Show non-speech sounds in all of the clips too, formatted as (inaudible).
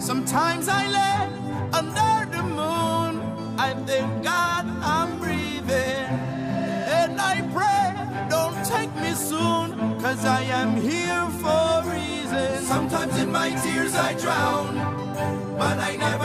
Sometimes I lay under the moon. I thank God I'm breathing. And I pray, don't take me soon, cause I am here for a reason. Sometimes in my tears I drown, but I never.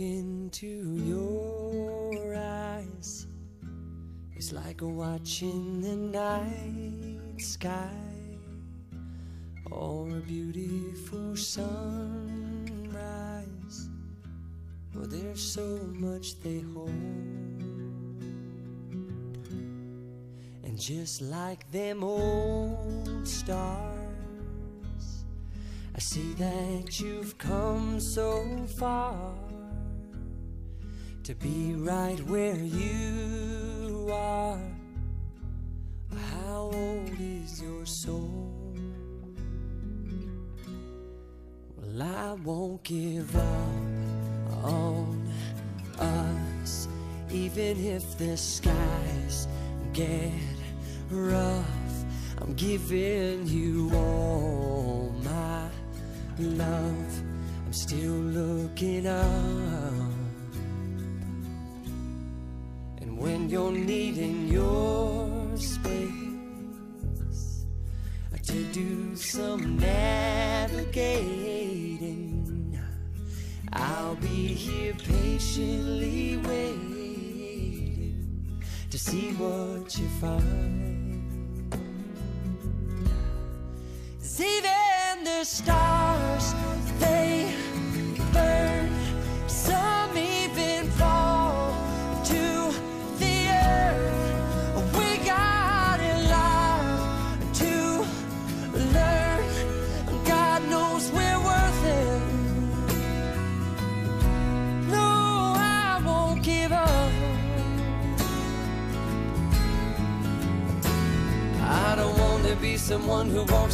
Into your eyes, it's like watching the night sky or a beautiful sunrise. Well, there's so much they hold. And just like them old stars, I see that you've come so far to be right where you are. How old is your soul? Well, I won't give up on us, even if the skies get rough. I'm giving you all my love. I'm still looking up. You're needing your space to do some navigating, I'll be here patiently waiting to see what you find. even the stars,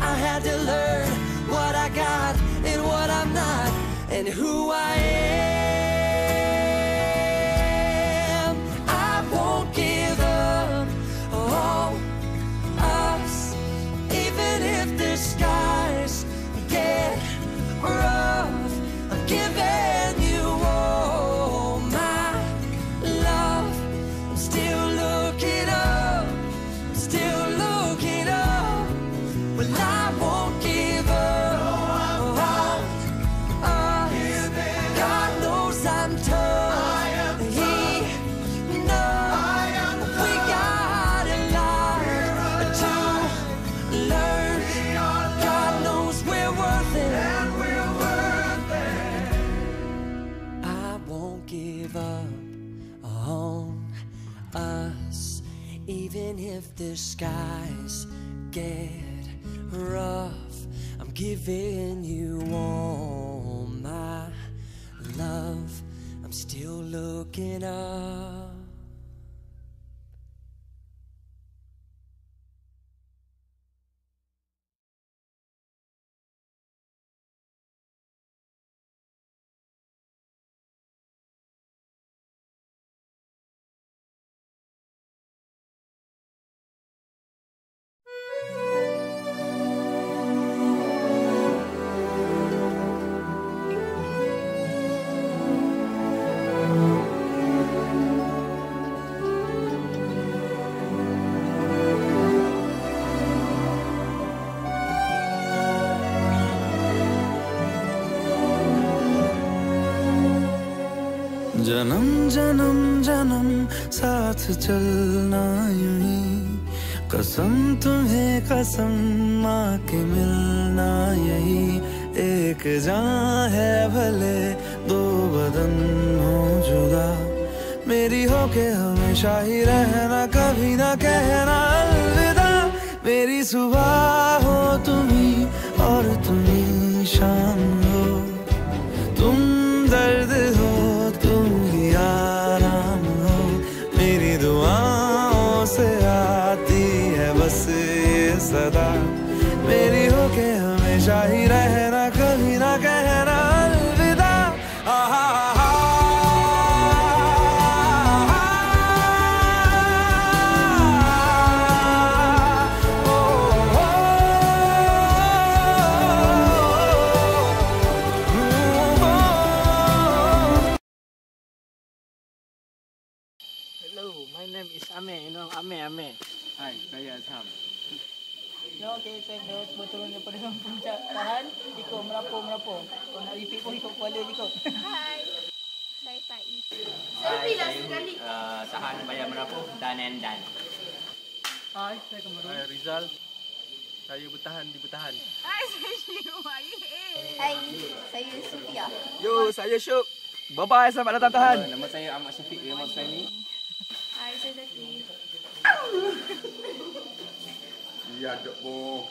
I had to learn what I got and what I'm not, and who I am. I won't give up on us, even if the skies if the skies get rough. I'm giving you all my love. I'm still looking up. जन्म जन्म जन्म, साथ चलना यूँ कसम तुम्हें कसम माँ के मिलना यही। एक जान है भले, दो बदन हो जुदा। मेरी हो के हमेशा ही रहना, कभी ना कहना अलविदा। मेरी सुबह हो तुम्ही, और तुम्ही शाम बस ये सदा। मेरी हो के हमेशा ही रहना कभी ना कहना saya Azham. No, okay, saya dah berturun daripada (laughs) puncak tahan, ikut melapor-melapor. Kalau nak repeat pun ikut kepala je kot. Hai. Saya Faiz. Hai, saya uh, tahan bayar merapuh dan and dan. Hai, saya Kamarul. Hai Rizal. Saya bertahan di bertahan. Hai, saya Syirwai. Hai, saya Sufia. Yo, saya Syuk. Bye-bye, selamat datang tahan. Nama saya Ahmad Syafiq Rahmat Suhaimi. Hai, saya Zaki. Ya, dok, boh.